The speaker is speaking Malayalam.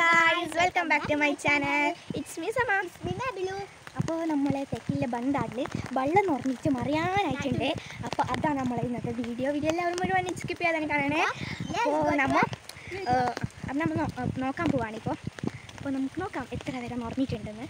Guys welcome back to my channel it's me സമ അപ്പോൾ നമ്മൾ തെക്കിലെ ബന്ധാടിൽ വെള്ളം നിറഞ്ഞിട്ട് മറിയാനായിട്ടുണ്ട്. അപ്പോൾ അതാണ് നമ്മളെ ഇന്നത്തെ വീഡിയോ വീഡിയോ എല്ലാവരും മുഴുവൻ സ്കിപ്പ് ചെയ്യാതെ കാണണേ. അപ്പോൾ നമ്മൾ അപ്പം നമ്മൾ നോക്കാൻ പോവാണിപ്പോൾ അപ്പോൾ നമുക്ക് നോക്കാം എത്ര വരെ നിറഞ്ഞിട്ടുണ്ടെന്ന്.